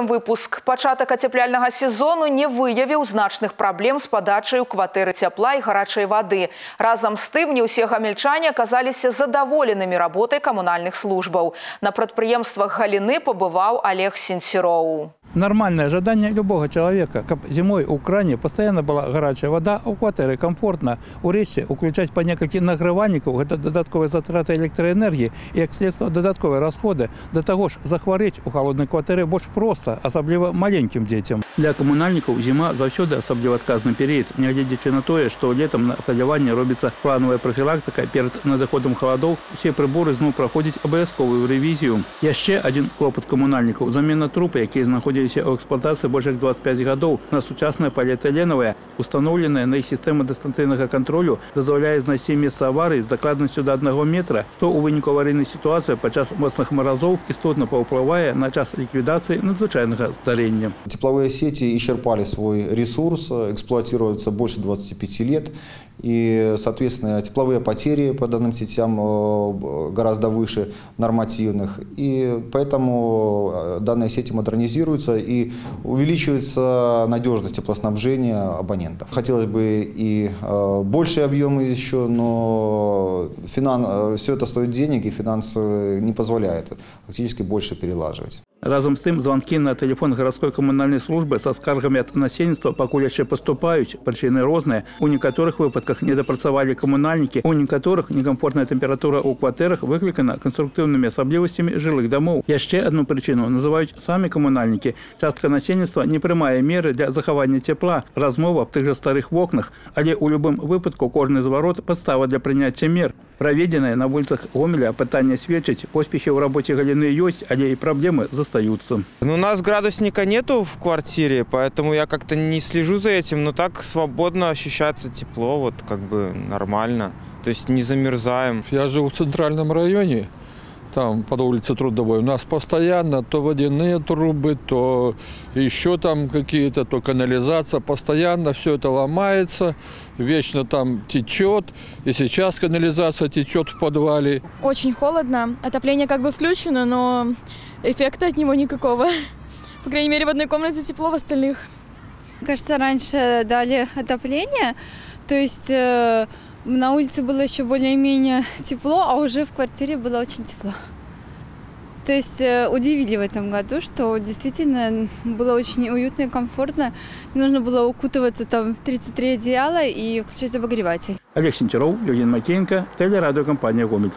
Выпуск пачатак ацяпляльнага сезону не выявіў значных праблем з падачай у кватэры цяпла і гарачай вады. Разам з тым не ўсе гамельчане аказаліся задаволенымі работай камунальных службаў. На прадпрыемствах галіны пабываў Олег Сенсіроў. Нормальное ожидание любого человека, как зимой у кране постоянно была горячая вода, а у квартиры комфортно. У речи включать по некалькі нагревальников, это додатковые затраты электроэнергии и, как следствие, додатковые расходы. До того ж, захвореть у холодной квартиры больше просто, особливо маленьким детям. Для коммунальников зима заўсёды особливо отказный период, нягледзячы на тое, что летом на поляванне робится плановая профилактика перед надыходам холодов, все приборы зноў проходят обовязковую ревизию. Яшчэ один клопат коммунальников – замена трупа, якія знаходзіліся ў эксплуатацыі больш як 25 гадоў на сучасная паліэтыленавая, установленая на іх сістэма дыстанцыйнага кантролю дазваляе знайсці месца аварыі з дакладнасцю да аднаго метра, што ў выніку аварыйнай сітуацыі падчас моцных маразоў істотна паўплывае на час ліквідацыі надзвычайнага здарення. Тепловые сети исчерпали свой ресурс, эксплуатируются больше 25 лет, и, соответственно, тепловые потери по данным сетям э, гораздо выше нормативных, и поэтому э, данные сети модернизируются и увеличивается надежность теплоснабжения абонентов. Хотелось бы и э, большие объемы еще, но финан... все это стоит денег, и финансы не позволяет фактически больше перелаживать. Разом з тым звонкі на тэлефон гарадской камунальнай службы са скаргамі ад насельніцтва пакуль яшчэ паступаюць прычыны розныя у некаторых выпадках недапрацавалі камунальнікі у некаторых некамфортная тэмпература ў кватэрах выклікана канструктыўнымі асаблівасцямі жылых дамоў яшчэ одну прычыну называюць самі камунальнікі частка насельніцтва не прымае меры для захавання цепла размова аб тых жа старых вокнах але ў любым выпадку кожны зварот падстава для прыняцця мер праведзенае на вуліцах гомеля пытанне сведчыць поспехі ў рабоце галіны ёсць але і праблемы застаюцца остаются. Ну, у нас градусника нету в квартире, поэтому я как-то не слежу за этим, но так свободно ощущается тепло, вот как бы нормально. То есть не замерзаем. Я живу в центральном районе, там под улицей Трудовой. У нас постоянно то водяные трубы, то еще там какие-то, то канализация. Постоянно все это ломается, вечно там течет. И сейчас канализация течет в подвале. Очень холодно. Отопление как бы включено, но эффекта от него никакого. По крайней мере, в одной комнате тепло, в остальных. Кажется, раньше дали отопление, то есть э, на улице было еще более-менее тепло, а уже в квартире было очень тепло. То есть э, удивили в этом году, что действительно было очень уютно и комфортно. Не нужно было укутываться там в 33 одеяла и включать обогреватель. Олег Сентеров, Евген Макеенко, телерадиокомпания «Гомель».